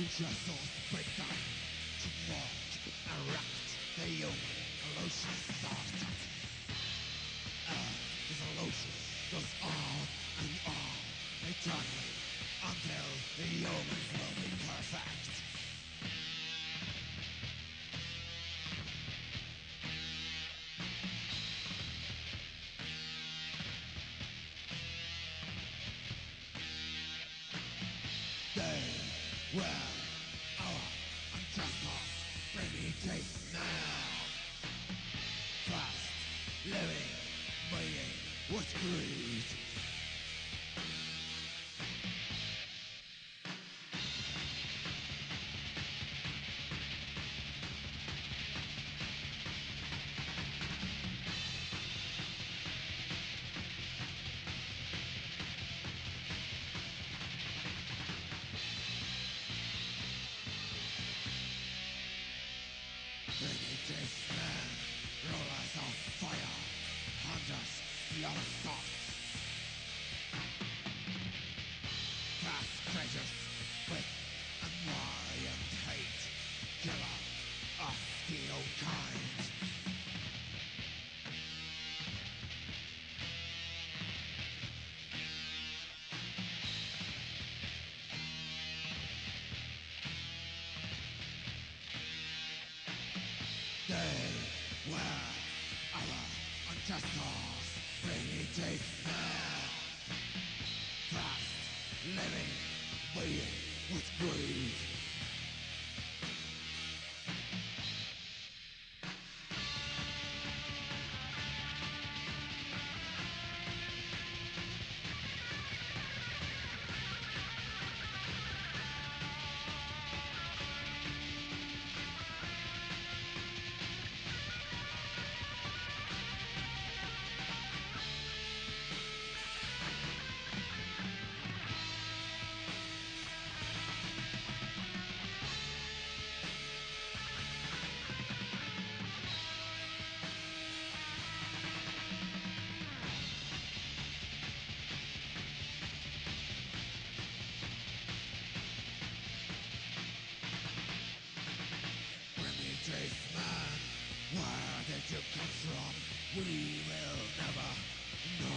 source break down to walk, erect the human illusion starts Earth is illusion goes on and on eternally until the humans will be perfect. Now. Fast living, being with greed. Primitive men, rulers of fire, hunters beyond thoughts. They were our ancestors, primitive men. Fast living, being with greed. Did you come from? We will never know.